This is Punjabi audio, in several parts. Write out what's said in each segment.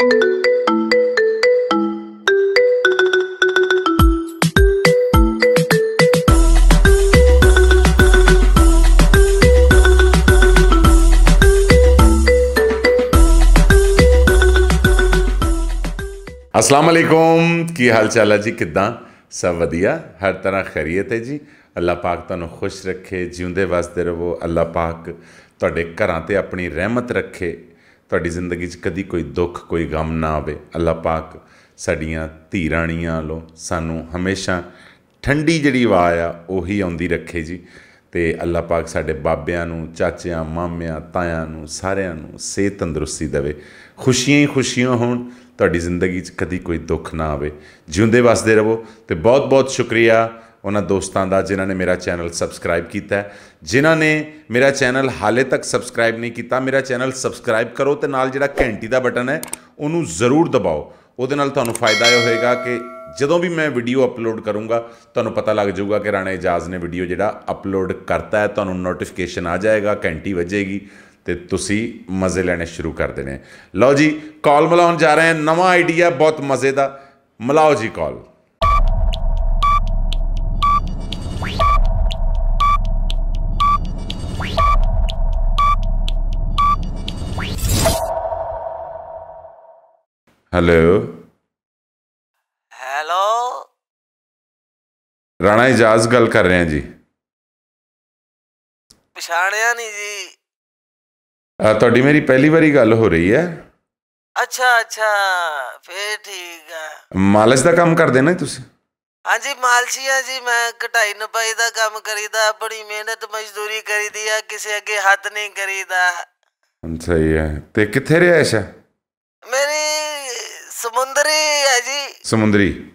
ਅਸਲਾਮ ਵਾਲੇਕੁਮ ਕੀ ਹਾਲ ਚਾਲ ਹੈ ਜੀ? ਕਿੱਦਾਂ? ਸਭ ਵਧੀਆ। ਹਰ ਤਰ੍ਹਾਂ ਖੈਰੀਅਤ ਹੈ ਜੀ। ਅੱਲਾਹ ਪਾਕ ਤੁਹਾਨੂੰ ਖੁਸ਼ ਰੱਖੇ, ਜਿਉਂਦੇ ਵਸਦੇ ਰਹੋ। ਅੱਲਾਹ ਪਾਕ ਤੁਹਾਡੇ ਘਰਾਂ ਤੇ ਆਪਣੀ ਰਹਿਮਤ ਰੱਖੇ। ਤੁਹਾਡੀ ਜ਼ਿੰਦਗੀ 'ਚ ਕਦੀ ਕੋਈ ਦੁੱਖ, ਕੋਈ ਗਮ ਨਾ ਆਵੇ। ਅੱਲਾਹ ਪਾਕ ਸਾਡੀਆਂ ਧੀ ਰਾਣੀਆਂ ਵੱਲੋਂ ਸਾਨੂੰ ਹਮੇਸ਼ਾ ਠੰਡੀ ਜਿਹੜੀ ਆਵਾਜ਼ ਆ, ਉਹੀ ਆਉਂਦੀ ਰੱਖੇ ਜੀ। ਤੇ ਅੱਲਾਹ ਪਾਕ ਸਾਡੇ ਬਾਬਿਆਂ ਨੂੰ, ਚਾਚਿਆਂ, ਮਾਮਿਆਂ, ਤਾਇਆਂ ਨੂੰ, ਸਾਰਿਆਂ ਨੂੰ ਸਿਹਤ ਤੰਦਰੁਸਤੀ ਦੇਵੇ। ਖੁਸ਼ੀਆਂ ਹੀ ਖੁਸ਼ੀਆਂ ਹੋਣ, ਤੁਹਾਡੀ ਜ਼ਿੰਦਗੀ 'ਚ ਕਦੀ ਕੋਈ ਦੁੱਖ ਨਾ ਆਵੇ। ਜਿਉਂਦੇ ਵਸਦੇ ਰਹੋ ਤੇ ਬਹੁਤ ਬਹੁਤ ਸ਼ੁਕਰੀਆ। ਉਹਨਾਂ ਦੋਸਤਾਂ ਦਾ ਜਿਨ੍ਹਾਂ ਨੇ ਮੇਰਾ ਚੈਨਲ ਸਬਸਕ੍ਰਾਈਬ ਕੀਤਾ ਜਿਨ੍ਹਾਂ ਨੇ ਮੇਰਾ ਚੈਨਲ ਹਾਲੇ ਤੱਕ ਸਬਸਕ੍ਰਾਈਬ ਨਹੀਂ ਕੀਤਾ, ਮੇਰਾ ਚੈਨਲ ਸਬਸਕ੍ਰਾਈਬ ਕਰੋ ਤੇ ਨਾਲ ਜਿਹੜਾ ਘੰਟੀ ਦਾ ਬਟਨ ਹੈ, ਉਹਨੂੰ ਜ਼ਰੂਰ ਦਬਾਓ। ਉਹਦੇ ਨਾਲ ਤੁਹਾਨੂੰ ਫਾਇਦਾ ਇਹ ਹੋਏਗਾ ਕਿ ਜਦੋਂ ਵੀ ਮੈਂ ਵੀਡੀਓ ਅਪਲੋਡ ਕਰੂੰਗਾ, ਤੁਹਾਨੂੰ ਪਤਾ ਲੱਗ ਜਾਊਗਾ ਕਿ ਰਾਣਾ ਇਜਾਜ਼ ਨੇ ਵੀਡੀਓ ਜਿਹੜਾ ਅਪਲੋਡ ਕਰਤਾ ਹੈ, ਤੁਹਾਨੂੰ ਨੋਟੀਫਿਕੇਸ਼ਨ ਆ ਜਾਏਗਾ, ਘੰਟੀ ਵੱਜੇਗੀ ਤੇ ਤੁਸੀਂ ਮਜ਼ੇ ਲੈਣੇ ਸ਼ੁਰੂ ਕਰ ਦੇਣੇ। ਲਓ ਜੀ ਕਾਲ ਮਿਲਾਉਣ ਜਾ ਰਹੇ ਹਾਂ। ਨਵਾਂ ਆਈਡੀਆ ਬਹੁਤ ਮਜ਼ੇ ਦਾ। ਮਿਲਾਓ ਜੀ call hello hello Rana Ijaz ਗੱਲ ਕਰ ਰਹੇ ਹਾਂ ਜੀ। ਪਛਾਣਿਆ ਨਹੀਂ ਜੀ। ਅ, ਤੁਹਾਡੀ ਮੇਰੀ ਪਹਿਲੀ ਵਾਰੀ ਗੱਲ ਹੋ ਰਹੀ ਹੈ। ਅੱਛਾ ਅੱਛਾ। ਫੇਰ ਠੀਕ ਆ। ਮਾਲਸ਼ ਦਾ ਕੰਮ ਕਰਦੇ ਨਾ ਤੁਸੀਂ? ਹਾਂਜੀ ਮਾਲਸ਼ੀਆ ਜੀ। ਮੈਂ ਕਢਾਈ ਨਪਾਈ ਦਾ ਕੰਮ ਕਰੀਦਾ ਬੜੀ ਮਿਹਨਤ ਮਜ਼ਦੂਰੀ ਕਰੀਦੀ ਆ ਕਿਸੇ ਅੱਗੇ ਹੱਥ ਨਹੀਂ ਕਰੀਦਾ। ਸਹੀ ਹੈ। ਤੇ ਕਿੱਥੇ ਰਿਹਾਇਸ਼ ਹੈ ਮੇਰੀ ਸਮੁੰਦਰੀ ਹੈ ਜੀ। ਸਮੁੰਦਰੀ।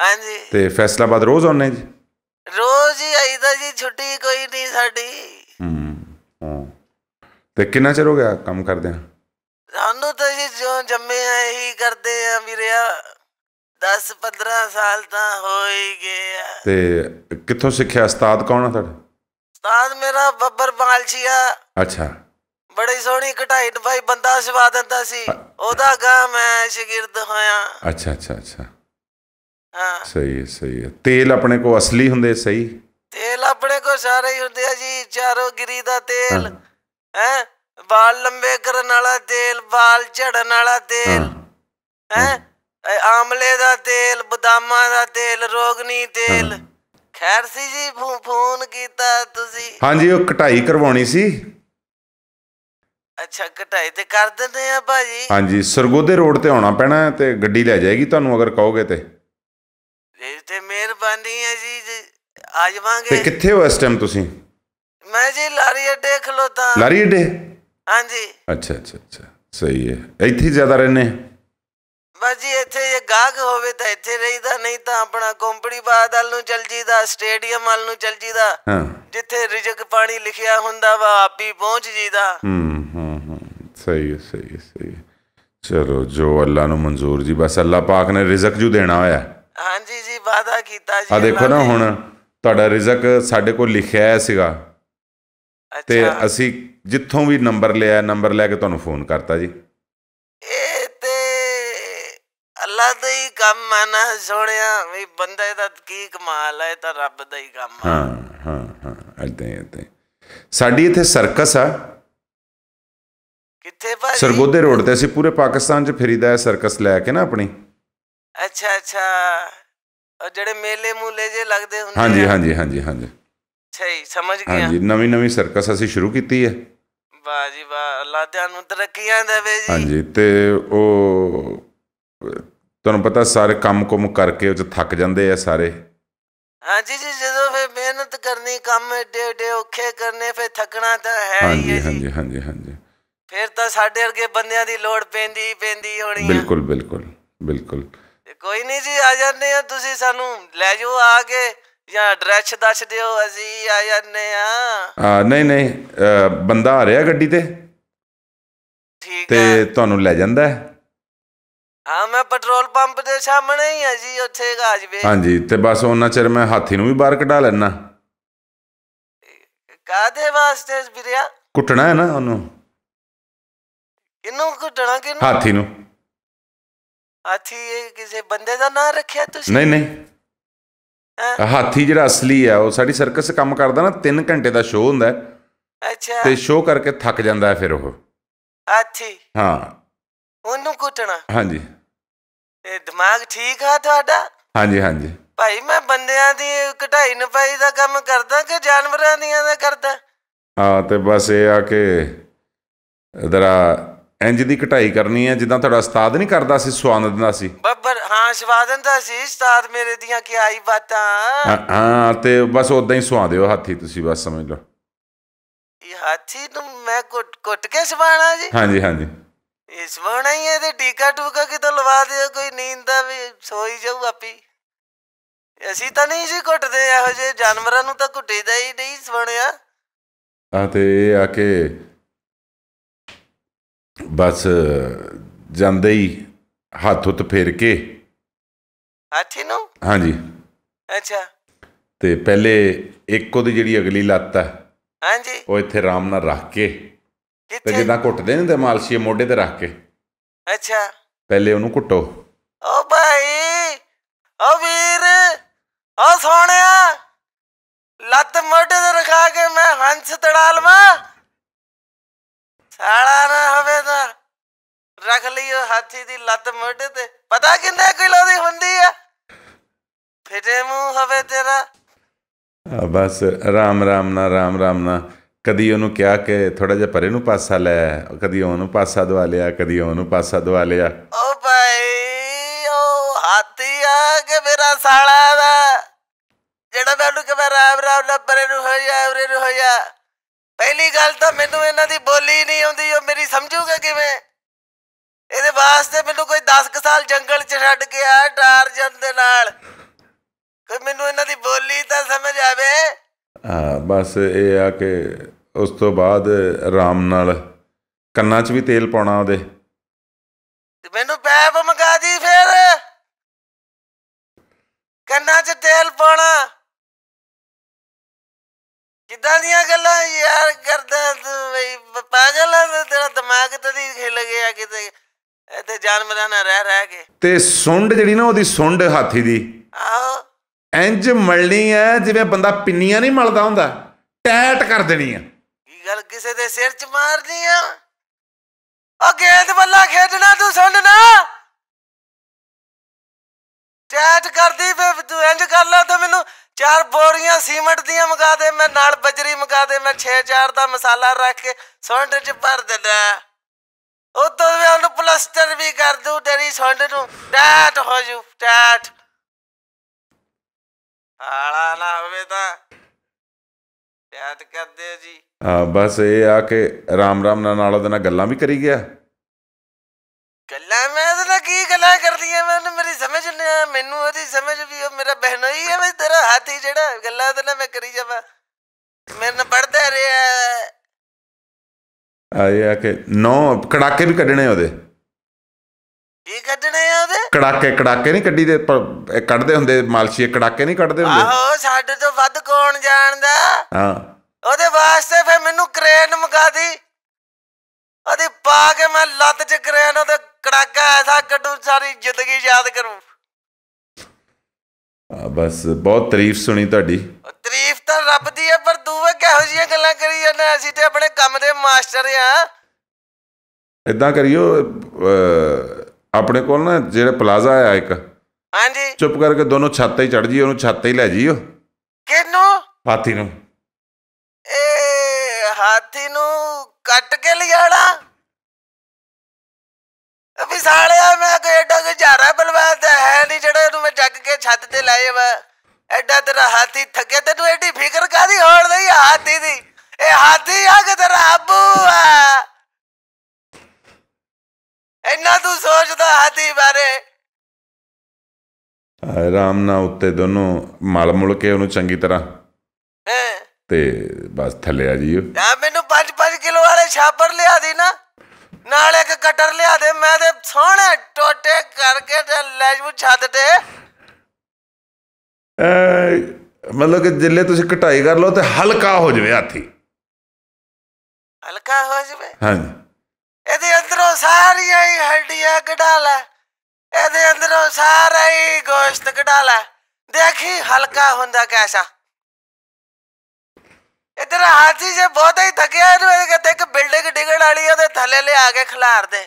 ਹਾਂਜੀ। ਤੇ ਫੈਸਲਾਬਾਦ ਰੋਜ਼ ਆਉਂਦੇ ਜੀ? ਰੋਜ਼ ਹੀ ਆਈਦਾ ਜੀ ਛੁੱਟੀ ਕੋਈ ਨਹੀਂ ਸਾਡੀ। ਹੂੰ ਹਾਂ। ਤੇ ਕਿੰਨਾ ਚਿਰ ਹੋ ਗਿਆ ਕੰਮ ਕਰਦਿਆਂ? ਸਾਨੂੰ ਤਾਂ ਜੀ ਜੋ ਜੰਮੇ ਆ ਇਹੀ ਕਰਦੇ ਆ ਵੀਰਿਆ 10 15 ਸਾਲ ਤਾਂ ਹੋ ਹੀ ਗਏ ਆ। ਤੇ ਕਿੱਥੋਂ ਸਿੱਖਿਆ ਉਸਤਾਦ ਕੌਣ ਆ ਤੁਹਾਡਾ? ਉਸਤਾਦ ਮੇਰਾ ਬੱਬਰ ਮਾਲਸ਼ੀਆ ਅੱਛਾ। ਬੜੀ ਸੋਹਣੀ ਕਢਾਈ ਨਪਾਈ ਬੰਦਾ ਸਵਾ ਦਿੰਦਾ ਸੀ। ਉਹਦਾ ਗਾ ਮੈਂ ਸ਼ਾਗਿਰਦ ਹੋਇਆ। ਅੱਛਾ ਅੱਛਾ ਅੱਛਾ। ਹਾਂ। ਸਹੀ ਹੈ ਸਹੀ ਹੈ। ਤੇਲ ਆਪਣੇ ਕੋ ਅਸਲੀ ਹੁੰਦੇ ਸਹੀ? ਤੇਲ ਆਪਣੇ ਕੋ ਸਾਰੇ ਹੀ ਹੁੰਦੇ ਆ ਜੀ। ਚਾਰੋ ਗਿਰੀ ਦਾ ਤੇਲ। ਹੈ। ਵਾਲ ਲੰਬੇ ਕਰਨ ਵਾਲਾ ਤੇਲ ਵਾਲ ਝੜਨ ਵਾਲਾ ਤੇਲ। ਹਾਂ। ਆਮਲੇ ਦਾ ਤੇਲ ਬਦਾਮਾਂ ਦਾ ਤੇਲ ਰੋਗਨੀ ਤੇਲ। ਖੈਰ ਸੀ ਜੀ ਫੋਨ ਕੀਤਾ ਤੁਸੀਂ। ਹਾਂਜੀ ਉਹ ਕਟਾਈ ਕਰਵਾਉਣੀ ਸੀ। ਅੱਛਾ ਕਢਾਈ ਤੇ ਕਰ ਦਿੰਦੇ ਆ ਭਾਜੀ। ਹਾਂਜੀ ਸਰਗੋਦੇ ਰੋਡ ਤੇ ਆਉਣਾ ਪੈਣਾ ਤੇ ਗੱਡੀ ਲੈ ਜਾਏਗੀ ਤੁਹਾਨੂੰ ਅਗਰ ਕਹੋਗੇ ਤੇ। ਇਹ ਤੇ ਮਿਹਰਬਾਨੀ ਹੈ ਜੀ ਆ ਤੇ ਜਾਵਾਂਗੇ ਕਿੱਥੇ ਹੋ ਇਸ ਟਾਈਮ ਤੁਸੀਂ? ਮੈਂ ਜੀ ਲਾਰੀ ਅੱਡੇ ਖਲੋਤਾ। ਲਾਰੀ ਅੱਡੇ? ਹਾਂਜੀ। ਅੱਛਾ ਅੱਛਾ ਅੱਛਾ ਸਹੀ ਹੈ। ਇੱਥੇ ਜ਼ਿਆਦਾ ਰਹਿੰਦੇ ਆ? ਬਸ ਜੀ ਇੱਥੇ ਜੇ ਗਾਹਕ ਹੋਵੇ ਤਾਂ ਇੱਥੇ ਰਹੀਦਾ ਨਹੀਂ ਤਾਂ ਆਪਣਾ ਕੰਪਨੀ ਬਾਦ ਵੱਲ ਨੂੰ ਚੱਲ ਜੀਦਾ ਸਟੇਡੀਅਮ ਵੱਲ ਨੂੰ ਚੱਲ ਜੀਦਾ। ਹਾਂ। ਜਿੱਥੇ ਰਿਜਕ ਪਾਣੀ ਲਿਖਿਆ ਹੁੰਦਾ ਵਾ ਆਪੀ ਪਹੁੰਚ ਜੀਦਾ। ਹੂੰ। ਸਹੀ ਹੈ ਸਹੀ ਹੈ ਸਹੀ ਹੈ। ਚਲੋ ਜੋ ਅੱਲਾ ਨੂੰ ਮਨਜ਼ੂਰ ਜੀ ਬਸ ਅੱਲਾ ਪਾਕ ਨੇ ਰਿਜ਼ਕ ਜੂ ਦੇਣਾ ਹੋਇਆ। ਹਾਂਜੀ ਜੀ ਵਾਦਾ ਕੀਤਾ ਜੀ ਆ ਦੇਖੋ ਨਾ। ਹੁਣ ਤੁਹਾਡਾ ਰਿਜ਼ਕ ਸਾਡੇ ਕੋਲ ਲਿਖਿਆ ਸੀਗਾ। ਤੇ ਅਸੀਂ ਜਿੱਥੋਂ ਵੀ ਨੰਬਰ ਲਿਆ ਨੰਬਰ ਲੈ ਕੇ ਤੁਹਾਨੂੰ ਫੋਨ ਕਰਤਾ ਜੀ। ਇਹ ਤੇ ਅੱਲਾ ਦਾ ਹੀ ਕੰਮ ਆ ਨਾ ਸੋਹਣਿਆ ਵੀ ਬੰਦੇ ਦਾ ਕੀ ਕਮਾਲ ਹੈ ਤਾਂ ਰੱਬ ਦਾ ਹੀ ਕੰਮ ਹਾਂ ਹਾਂ ਹਾਂ ਏਦਾਂ ਹੀ। ਸਾਡੀ ਇੱਥੇ ਸਰਕਸ ਆ। ਕਿੱਥੇ ਭਾਜੀ? ਸਰਗੋਦੇ ਰੋਡ ਤੇ ਅਸੀਂ ਪੂਰੇ ਪਾਕਿਸਤਾਨ 'ਚ ਫਿਰੀਦਾ ਹੈ ਸਰਕਸ ਲੈ ਕੇ ਨਾ ਆਪਣੀ। ਅੱਛਾ ਅੱਛਾ। ਉਹ ਜਿਹੜੇ ਮੇਲੇ ਮੂਲੇ ਜੇ ਲੱਗਦੇ ਹੁੰਦੇ ਹਾਂਜੀ। ਹਾਂਜੀ ਹਾਂਜੀ ਹਾਂਜੀ। ਸਹੀ ਸਮਝ ਗਿਆ। ਹਾਂਜੀ ਨਵੀਂ ਨਵੀਂ ਸਰਕਸ ਅਸੀਂ ਸ਼ੁਰੂ ਕੀਤੀ ਹੈ ਵਾਹ ਜੀ ਵਾਹ ਅੱਲਾ ਤੁਹਾਨੂੰ ਤਰੱਕੀਆਂ ਦੇਵੇ ਜੀ। ਹਾਂਜੀ ਤੇ ਉਹ ਤੁਹਾਨੂੰ ਪਤਾ ਸਾਰੇ ਕੰਮ ਕੁਮ ਕਰਕੇ ਉਹ 'ਚ ਥੱਕ ਜਾਂਦੇ ਆ ਸਾਰੇ। ਹਾਂਜੀ ਜੀ ਜਦੋਂ ਫੇ ਮਿਹਨਤ ਕਰਨੀ ਕੰਮ ਏਡੇ ਏਡੇ ਔਖੇ ਕਰਨੇ ਫੇ ਥੱਕਣਾ ਤਾਂ ਹੈ ਹੀ ਹਾਂਜੀ ਹੈ ਜੀ। ਹਾਂਜੀ ਹਾਂਜੀ ਹਾਂਜੀ। ਫਿਰ ਤਾਂ ਸਾਡੇ ਵਰਗੇ ਬੰਦਿਆਂ ਦੀ ਲੋੜ ਪੈਂਦੀ ਹੀ ਪੈਂਦੀ ਹੋਣੀ ਬਿਲਕੁਲ ਬਿਲਕੁਲ ਬਿਲਕੁਲ। ਤੇ ਕੋਈ ਨਹੀਂ ਜੀ ਆ ਜਾਂਦੇ ਆ। ਤੁਸੀਂ ਸਾਨੂੰ ਲੈ ਜਾਓ ਆ ਕੇ ਜਾਂ ਐਡਰੈਸ ਦੱਸ ਦਿਓ ਅਸੀਂ ਆ ਜਾਂਦੇ ਆ। ਆ ਨਹੀਂ ਨਹੀਂ ਬੰਦਾ ਆ ਰਿਹਾ ਗੱਡੀ ਤੇ? ਠੀਕ ਤੇ ਹੈ ਤੁਹਾਨੂੰ ਲੈ ਜਾਂਦਾ ਹੈ? ਹਾਂ ਮੈਂ ਪੈਟਰੋਲ ਪੰਪ ਦੇ ਸਾਹਮਣੇ ਹੀ ਆ ਜੀ ਉੱਥੇ ਆ ਜਵੇ ਹਾਂਜੀ ਤੇ ਬਸ ਉਹਨਾਂ ਚਿਰ ਮੈਂ ਹਾਥੀ ਨੂੰ ਵੀ ਬਾਹਰ ਕਢਾ ਲੈਣਾ ਕਾਦੇ ਵਾਸਤੇ ਵੀਰਿਆ? ਕੁੱਟਣਾ ਹੈ ਨਾ ਉਹਨੂੰ? ਕਿਨੂੰ ਘਟਣਾ ਕਿਨੂੰ ਹਾਥੀ ਨੂੰ। ਹਾਥੀ ਇਹ ਕਿਸੇ ਬੰਦੇ ਦਾ ਨਾਂ ਰੱਖਿਆ ਤੁਸੀਂ? ਨਹੀਂ ਨਹੀਂ? ਹਾਥੀ ਜਿਹੜਾ ਅਸਲੀ ਆ ਉਹ ਸਾਡੀ ਸਰਕਸ ਕੰਮ ਕਰਦਾ ਨਾ 3 ਘੰਟੇ ਦਾ ਸ਼ੋਅ ਹੁੰਦਾ ਅੱਛਾ। ਤੇ ਸ਼ੋਅ ਕਰਕੇ ਥੱਕ ਜਾਂਦਾ ਹੈ ਫਿਰ ਉਹ। ਹਾਥੀ? ਹਾਂ। ਉਹਨੂੰ ਕੁੱਟਣਾ ਹਾਂਜੀ। ਇਹ ਦਿਮਾਗ ਠੀਕ ਆ ਤੁਹਾਡਾ? ਹਾਂਜੀ ਹਾਂਜੀ। ਭਾਈ ਮੈਂ ਬੰਦਿਆਂ ਦੀ ਕਢਾਈ ਨਪਾਈ ਦਾ ਕੰਮ ਕਰਦਾ ਕਿ ਜਾਨਵਰਾਂ ਦੀਆਂ ਦਾ ਕਰਦਾ? ਹਾਂ ਤੇ ਬਸ ਇਹ ਆ ਕਿ ਜਰਾ ਇੰਜ ਦੀ ਕਟਾਈ ਕਰਨੀ ਹੈ ਜਿੱਦਾਂ ਤੁਹਾਡਾ ਉਸਤਾਦ ਨਹੀਂ ਕਰਦਾ ਸੀ ਸਵਾਨ ਦਿੰਦਾ ਸੀ। ਬੱਬਰ ਹਾਂ ਸਵਾਦਨ ਦਾ ਸੀ ਉਸਤਾਦ ਮੇਰੇ ਦੀਆਂ ਕੀ ਆਈ ਬਾਤਾਂ। ਹਾਂ- ਤੇ ਬਸ ਉਦਾਂ ਹੀ ਸਵਾ ਦਿਓ ਹਾਥੀ ਤੁਸੀਂ ਬਸ ਸਮਝ ਲਓ। ਇਹ ਹਾਥੀ ਨੂੰ ਮੈਂ ਕੁੱਟ ਕੁੱਟ ਕੇ ਸਵਾਣਾ ਜੀ? ਹਾਂਜੀ ਹਾਂਜੀ। ਇਹ ਸਵਾਣਾ ਹੀ ਹੈ ਤੇ ਟੀਕਾ ਟੂਕਾ ਕਿਤੋਂ ਲਵਾ ਦਿਓ ਕੋਈ ਨੀਂਦ ਦਾ ਵੀ ਸੋਈ ਜਾਊ ਆਪੀ। ਅਸੀਂ ਤਾਂ ਨਹੀਂ ਸੀ ਕੁੱਟਦੇ ਇਹੋ ਜਿਹੇ ਜਾਨਵਰਾਂ ਨੂੰ ਤਾਂ ਕੁੱਟੀਦਾ ਹੀ ਨਹੀਂ ਸਵਣਿਆ। ਆ ਤੇ ਆ ਕਿ ਬਸ ਜਾਂਦੇ ਹੀ ਹੱਥ ਉੱਤ ਫੇਰ ਕੇ। ਹਾਥੀ ਨੂੰ? ਹਾਂਜੀ। ਅੱਛਾ। ਤੇ ਪਹਿਲੇ ਇੱਕ ਉਹਦੀ ਜਿਹੜੀ ਅਗਲੀ ਲੱਤ ਹੈ ਹਾਂਜੀ। ਉਹ ਇੱਥੇ ਆਰਾਮ ਨਾਲ ਰੱਖ ਕੇ ਤੇ ਜਿੱਦਾਂ ਘੁੱਟਦੇ ਨੇ ਤੇ ਮਾਲਸ਼ੀਏ ਮੋਢੇ ਤੇ ਰੱਖ ਕੇ। ਅੱਛਾ। ਪਹਿਲੇ ਉਹਨੂੰ ਘੁੱਟੋ। ਓ ਭਾਈ ਓ ਵੀਰ ਓ ਸੋਹਣਿਆ ਲੱਤ ਮੋਢੇ ਤੇ ਰਖਾ ਕੇ ਮੈਂ ਹੰਸ ਤੜਾ ਸਾਲਾ ਨਾ ਹੋਵੇ ਤਾਂ ਰੱਖ ਲਈਓ ਹਾਥੀ ਦੀ ਲੱਤ ਮੋਢੇ ਤੇ। ਪਤਾ ਕਿੰਨੇ ਕਿਲੋ ਦੀ ਹੁੰਦੀ ਆ? ਫਿਟੇ ਮੂੰਹ ਹੋਵੇ ਤੇਰਾ। ਆ ਬਸ ਆਰਾਮ ਆਰਾਮ ਨਾਲ ਆਰਾਮ ਆਰਾਮ ਨਾਲ ਕਦੀ ਉਹਨੂੰ ਕਿਹਾ ਕਿ ਥੋੜਾ ਜਿਹਾ ਪਰੇ ਨੂੰ ਪਾਸਾ ਲੈ। ਕਦੀ ਉਹਨੂੰ ਪਾਸਾ ਦਵਾ ਲਿਆ ਕਦੀ ਉਹਨੂੰ ਪਾਸਾ ਦਵਾ ਲਿਆ। ਓ ਭਾਈ ਓ ਹਾਥੀ ਆ ਕਿ ਮੇਰਾ ਸਾਲਾ ਦਾ ਜਿਹੜਾ ਮੈਨੂੰ ਕਿ ਮੈਂ ਰਾਮ ਰਾਮ ਨਾਲ ਪਰੇ ਨੂੰ ਹੋ ਜਾ ਉਰੇ ਨੂੰ ਹੋ ਜਾ। ਪਹਿਲੀ ਗੱਲ ਤਾਂ ਮੈਨੂੰ ਇਹਨਾਂ ਦੀ ਬੋਲੀ ਨਹੀਂ ਆਉਂਦੀ ਉਹ ਮੇਰੀ ਸਮਝੂਗਾ ਕਿਵੇਂ? ਇਹਦੇ ਵਾਸਤੇ ਮੈਨੂੰ ਕੋਈ 10 ਕੁ ਸਾਲ ਜੰਗਲ 'ਚ ਛੱਡ ਕੇ ਆ ਟਾਰਜਨ ਦੇ ਨਾਲ। ਕੋਈ ਮੈਨੂੰ ਇਹਨਾਂ ਦੀ ਬੋਲੀ ਤਾਂ ਸਮਝ ਆਵੇ? ਆ ਬਸ ਇਹ ਆ ਕਿ ਉਸ ਤੋਂ ਬਾਅਦ ਆਰਾਮ ਨਾਲ ਕੰਨਾਂ 'ਚ ਵੀ ਤੇਲ ਪਾਉਣਾ ਉਹਦੇ। ਤੇ ਮੈਨੂੰ ਪੈਪ ਮੰਗਾ ਦੀ ਫੇਰ। ਕੰਨਾਂ 'ਚ ਤੇਲ ਪਾਉਣਾ। ਕਿੱਦਾਂ ਦੀਆਂ ਗੱਲਾਂ ਯਾਰ ਕਰਦਾ ਤੂੰ ਬਈ ਪਾਗਲ ਆ ਤੇਰਾ ਦਿਮਾਗ ਤਾਂ ਨਹੀਂ ਖਿਲ ਗਿਆ ਕਿਤੇ। ਇੱਥੇ ਜਾਨਵਰਾਂ ਨਾਲ ਰਹਿ ਰਹਿ ਕੇ। ਤੇ ਸੁੰਡ ਜਿਹੜੀ ਨਾ ਉਹਦੀ ਸੁੰਡ ਹਾਥੀ ਦੀ। ਆਹੋ। ਇੰਜ ਮਲਣੀ ਹੈ ਜਿਵੇਂ ਬੰਦਾ ਪਿੰਨੀਆਂ ਨਹੀਂ ਮਲਦਾ ਹੁੰਦਾ। ਟੈਟ ਕਰ ਦੇਣੀ ਆ ਕੀ ਗੱਲ ਕਿਸੇ ਦੇ ਸਿਰ 'ਚ ਮਾਰਦੀ ਆ? ਉਹ ਗੇਂਦ ਬੱਲਾ ਖੇਡਣਾ ਤੂੰ ਸੁਣ ਨਾ ਚੈਟ ਕਰਦੀ ਫੇ ਤੂੰ ਇੰਜ ਕਰ ਲੈ, ਤਾਂ ਮੈਨੂੰ ਚਾਰ ਬੋਰੀਆਂ ਸੀਮੈਂਟ ਦੀਆਂ ਮਗਾ ਦੇ, ਮੈਂ ਨਾਲ ਬਜਰੀ ਮਗਾ ਦੇ, ਮੈਂ 6-4 ਦਾ ਮਸਾਲਾ ਰੱਖ ਕੇ ਸੁੰਡ 'ਚ ਭਰ ਦੇਣਾ ਉਹ ਤੋਂ ਮੈਂ ਉਹਨੂੰ ਪਲਸਟਰ ਵੀ ਕਰ ਦੂੰ, ਤੇਰੀ ਸੁੰਡ ਨੂੰ। ਟੈਟ ਹੋ ਜੂ ਟੈਟ ਆਲਾ ਨਾ ਹੋਵੇ ਤਾਂ ਟੈਟ ਕਰਦੇ ਜੀ। ਬਸ ਇਹ ਆ ਕਿ ਆਰਾਮ ਰਾਮ ਨਾਲ ਨਾਲ ਉਹਦੇ ਨਾਲ ਗੱਲਾਂ ਵੀ ਕਰੀ ਗਿਆ। ਗੱਲਾਂ ਮੈਂ ਉਹਦੇ ਨਾਲ ਕੀ ਗੱਲਾਂ ਕਰਦੀਆਂ? ਮੈਂ ਉਹਨੂੰ ਮੇਰੀ ਸਮਝ ਨਹੀਂ ਆ। ਮੈਨੂੰ ਉਹਦੀ ਸਮਝ ਵੀ ਉਹ ਮੇਰਾ ਬਹਿਨੋਈ ਹੈ ਵੀ ਤੇਰਾ ਹਾਥੀ ਜਿਹੜਾ ਗੱਲਾਂ ਉਹਦੇ ਨਾਲ ਮੈਂ ਕਰੀ ਜਾਵਾਂ। ਮੇਰੇ ਨਾਲ ਪੜਦਾ ਰਿਹਾ। ਆ ਇਹ ਆ ਕਿ ਨੌ ਕੜਾਕੇ ਵੀ ਕੱਢਣੇ ਉਹਦੇ। ਕੀ ਕੱਢਣੇ ਆ ਉਹਦੇ? ਕੜਾਕੇ ਕੜਾਕੇ ਨਹੀਂ ਕੱਢੀ ਦੇ ਕੱਢਦੇ ਹੁੰਦੇ ਮਾਲਸ਼ੀਏ ਕੜਾਕੇ ਨਹੀਂ ਕੱਢਦੇ ਹੁੰਦੇ। ਆਹੋ ਸਾਡੇ ਤੋਂ ਵੱਧ ਕੌਣ ਜਾਣਦਾ? ਹਾਂ। ਉਹਦੇ ਵਾਸਤੇ ਫਿਰ ਮੈਨੂੰ ਕ੍ਰੇਨ ਮੰਗਾ ਦੀ। ਉਹਦੀ ਪਾ ਕੇ ਮੈਂ ਲੱਤ 'ਚ ਕ੍ਰੇਨ ਉਹਦੇ ਕੜਾਕਾ ਐਸਾ ਕੱਢੂ ਸਾਰੀ ਜ਼ਿੰਦਗੀ ਯਾਦ ਕਰੂੰ। ਆ ਬਸ ਬਹੁਤ ਤਾਰੀਫ ਸੁਣੀ ਤੁਹਾਡੀ। ਤਾਰੀਫ ਤਾਂ ਰੱਬ ਦੀ ਹੈ ਪਰ ਤੂੰ ਵੇ ਕਿਹੋ ਜਿਹੀਆਂ ਗੱਲਾਂ ਕਰੀ ਜਾਂਦਾ ਅਸੀਂ ਤੇ ਆਪਣੇ ਕੰਮ ਦੇ ਮਾਸਟਰ ਆ। ਇਦਾਂ ਕਰਿਓ ਆਪਣੇ ਕੋਲ ਨਾ ਜਿਹੜਾ ਪਲਾਜ਼ਾ ਆ ਇੱਕ ਹਾਂਜੀ। ਚੁੱਪ ਕਰਕੇ ਦੋਨੋਂ ਛੱਤ ਤੇ ਚੜ ਜੀ ਉਹਨੂੰ ਛੱਤ ਤੇ ਲੈ ਜੀਓ ਕਿਨੂੰ ਹਾਥੀ ਨੂੰ। ਇਹ ਹਾਥੀ ਨੂੰ ਕੱਟ ਕੇ ਲਿਆਣਾ। ਅਭੀ ਸਾਲਿਆ ਮੈਂ ਕੋਈ ਐਡਾ ਕੋਈ ਝਾਰਾ ਬਲਵਾਨ ਤਾਂ ਹੈ ਨਹੀਂ ਜਿਹੜਾ ਇਹਨੂੰ ਮੈਂ ਜੱਗ ਕੇ ਛੱਤ ਤੇ ਲਾਏ ਵਾ ਐਡਾ ਤੇਰਾ ਹਾਥੀ ਥੱਕੇ ਤੈਨੂੰ ਐਡੀ ਫਿਕਰ ਕਾਦੀ ਹੋਣ ਲਈ ਹਾਥੀ ਦੀ? ਇਹ ਹਾਥੀ ਆ ਕਿ ਤੇਰਾ ਆਬੂ ਆ? ਇੰਨਾ ਤੂੰ ਸੋਚਦਾ ਹਾਥੀ ਬਾਰੇ? ਆਰਾਮ ਨਾਲ ਉੱਤੇ ਦੋਨੋਂ ਮਲ ਮੁਲ ਕੇ ਉਹਨੂੰ ਚੰਗੀ ਤਰ੍ਹਾਂ ਤੇ ਬਸ ਥੱਲੇ ਆ ਜੀਓ। ਆ ਮੈਨੂੰ 5-5 ਕਿਲੋ ਵਾਲੇ ਛਾਪਰ ਲਿਆ ਦੀ ਨਾ ਨਾਲ ਇੱਕ ਕਟਰ ਲਿਆ ਦੇ ਮੈਂ ਤੇ ਸੋਹਣੇ ਟੋਟੇ ਕਰਕੇ ਤੇ ਲੈ ਜੂ ਛੱਤ ਤੇ। ਮਤਲਬ ਕਿ ਜਿੱਲੇ ਤੁਸੀਂ ਕਟਾਈ ਕਰ ਲਓ ਤੇ ਹਲਕਾ ਹੋ ਜਾਵੇ ਹਾਥੀ। ਹਲਕਾ ਹੋ ਜਵੇ? ਹਾਂਜੀ। ਇਹਦੇ ਅੰਦਰੋਂ ਸਾਰੀਆਂ ਹੀ ਹੱਡੀਆਂ ਕਢਾ ਲੈ। ਇਹਦੇ ਅੰਦਰੋਂ ਸਾਰਾ ਹੀ ਗੋਸ਼ਤ ਕਢਾ ਲੈ। ਦੇਖੀ ਹਲਕਾ ਹੁੰਦਾ ਕੈਸਾ। ਇਧਰ ਹਾਥੀ ਜੇ ਬਹੁਤ ਹੀ ਥੱਕਿਆ ਇਹਨੂੰ ਇਹ ਕਹਿੰਦੇ ਇੱਕ ਬਿਲਡਿੰਗ ਡਿੱਗਣ ਵਾਲੀ ਆ, ਉਹਦੇ ਥੱਲੇ ਲਿਆ ਕੇ ਖਿਲਾਰ ਦੇ।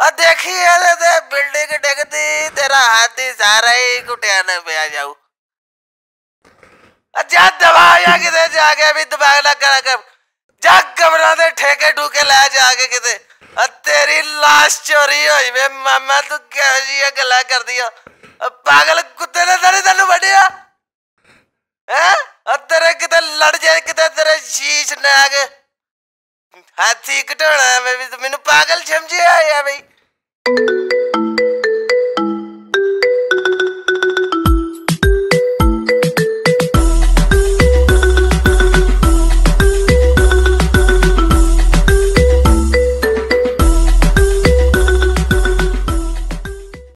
ਆ ਦੇਖੀ ਇਹਦੇ ਤੇ ਬਿਲਡਿੰਗ ਡਿੱਗਦੀ ਤੇਰਾ ਹਾਥੀ ਸਾਰਾ ਹੀ ਕੁੱਟਿਆ ਨਾ ਪਿਆ ਜਾਊ। ਅੱਜਾ ਦਵਾਇਆ ਕਿਤੇ ਜਾ ਕੇ ਵੀ ਦਿਮਾਗ ਨਾ ਕਰਾ ਕਰ ਜਾ ਕਬਰਾਂ ਦੇ ਠੇਕੇ ਠੂਕੇ ਲੈ ਜਾ ਕੇ ਕਿਤੇ। ਆ ਤੇਰੀ ਲਾਸ਼ ਚੋਰੀ ਹੋਈ ਵੇ ਮਾਮਾ ਤੂੰ ਕਿਹੋ ਜਿਹੀਆਂ ਗੱਲਾਂ ਕਰਦੀ ਆ? ਪਾਗਲ ਕੁੱਤੇ ਨੇ ਤੇਰੇ ਤੈਨੂੰ ਵੱਢਿਆ? ਹੈ? ਤੇਰੇ ਕਿਤੇ ਲੜ ਜਾਏ ਕਿਤੇ ਤੇਰੇ ਸ਼ੀਸ਼ ਨਾਗ। ਹਾਥੀ ਘਟਾਉਣਾ ਮੈਂ ਵੀ ਮੈਨੂੰ ਪਾਗਲ ਸਮਝਿਆ ਆ ਬਈ।